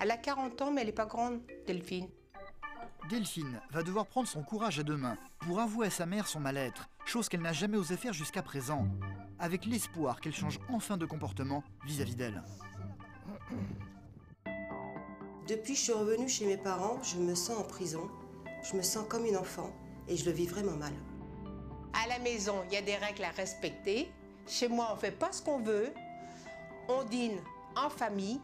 Elle a 40 ans, mais elle n'est pas grande, Delphine. Delphine va devoir prendre son courage à deux mains pour avouer à sa mère son mal-être, chose qu'elle n'a jamais osé faire jusqu'à présent, avec l'espoir qu'elle change enfin de comportement vis-à-vis d'elle. Depuis que je suis revenue chez mes parents, je me sens en prison. Je me sens comme une enfant et je le vis vraiment mal. À la maison, il y a des règles à respecter. Chez moi, on ne fait pas ce qu'on veut. On dîne en famille.